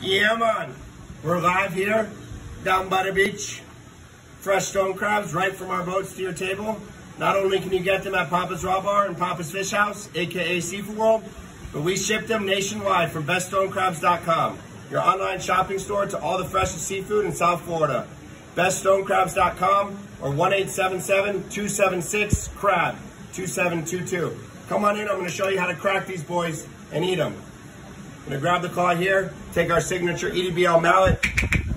Yeah, man. We're live here down by the beach. Fresh stone crabs right from our boats to your table. Not only can you get them at Papa's Raw Bar and Papa's Fish House, aka Seafood World, but we ship them nationwide from beststonecrabs.com, your online shopping store to all the freshest seafood in South Florida. Beststonecrabs.com or 1-877-276-CRAB 2722. Come on in, I'm gonna show you how to crack these boys and eat them. I'm gonna grab the claw here, take our signature EDBL mallet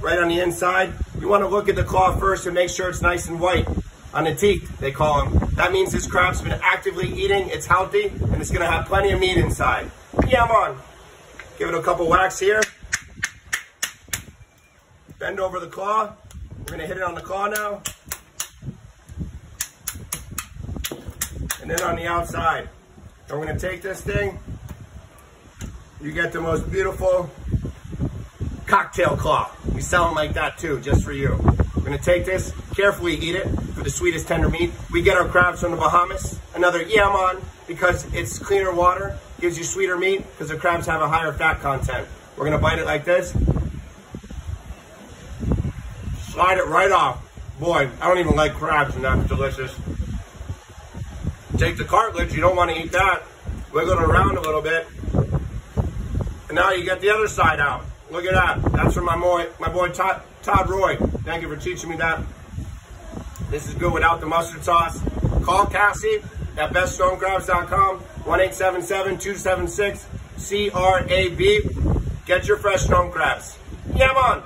right on the inside. You wanna look at the claw first and make sure it's nice and white on the teeth, they call them. That means this crab's been actively eating, it's healthy, and it's gonna have plenty of meat inside. Yeah, I'm on. Give it a couple whacks here. Bend over the claw. We're gonna hit it on the claw now. And then on the outside. And we're gonna take this thing. You get the most beautiful cocktail claw. We sell them like that too, just for you. We're gonna take this, carefully eat it for the sweetest tender meat. We get our crabs from the Bahamas. Another Yaman because it's cleaner water, gives you sweeter meat because the crabs have a higher fat content. We're gonna bite it like this. Slide it right off. Boy, I don't even like crabs and that's delicious. Take the cartilage, you don't wanna eat that. Wiggle it around a little bit. And now you get the other side out. Look at that. That's from my boy, my boy Todd, Todd Roy. Thank you for teaching me that. This is good without the mustard sauce. Call Cassie at beststonecrabs.com, 1-877-276-CRAB. Get your fresh stone crabs. Yeah, man.